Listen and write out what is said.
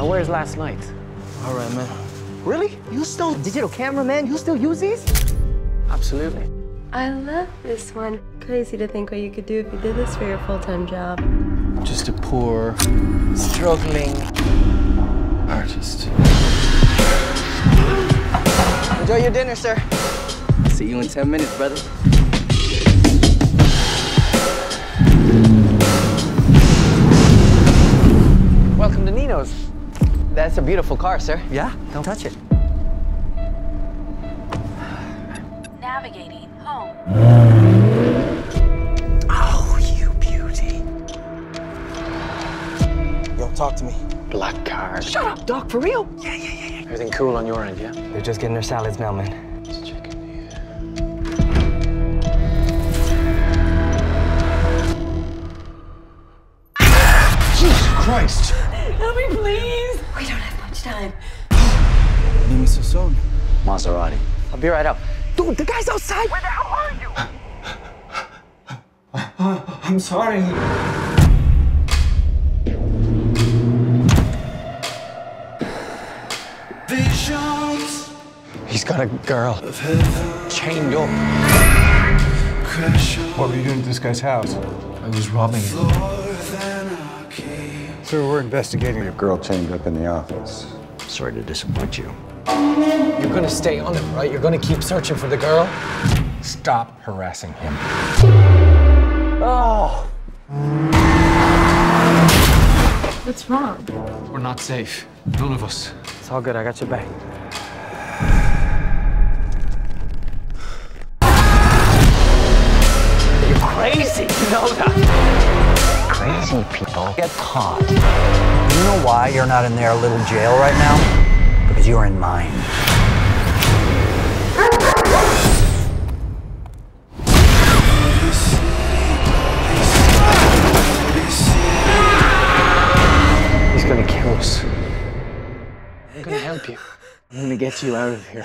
Now, where's last night? All right, man. Really? You still digital cameraman? You still use these? Absolutely. I love this one. Crazy to think what you could do if you did this for your full-time job. Just a poor, struggling artist. Enjoy your dinner, sir. See you in 10 minutes, brother. Welcome to Nino's. That's a beautiful car, sir. Yeah, don't touch it. Navigating home. Oh, you beauty. Yo, talk to me. Black card. Shut up, Doc, for real? Yeah, yeah, yeah, yeah. Everything cool on your end, yeah? They're just getting their salads now, man. Just checking the... Jesus Christ! Help me, please! We don't have much time. Nimi Sassoon. Maserati. I'll be right up. Dude, the guy's outside. Where the hell are you? I'm sorry. He's got a girl chained up. What were you doing at this guy's house? I was robbing him. Sir, we're investigating a girl chained up in the office. Sorry to disappoint you. You're gonna stay on it, right? You're gonna keep searching for the girl? Stop harassing him. Oh! What's wrong? We're not safe. None of us. It's all good. I got your back. You're crazy. You know that. Crazy people get caught. You know why you're not in their little jail right now? Because you're in mine. He's gonna kill us. I'm gonna help you. I'm gonna get you out of here.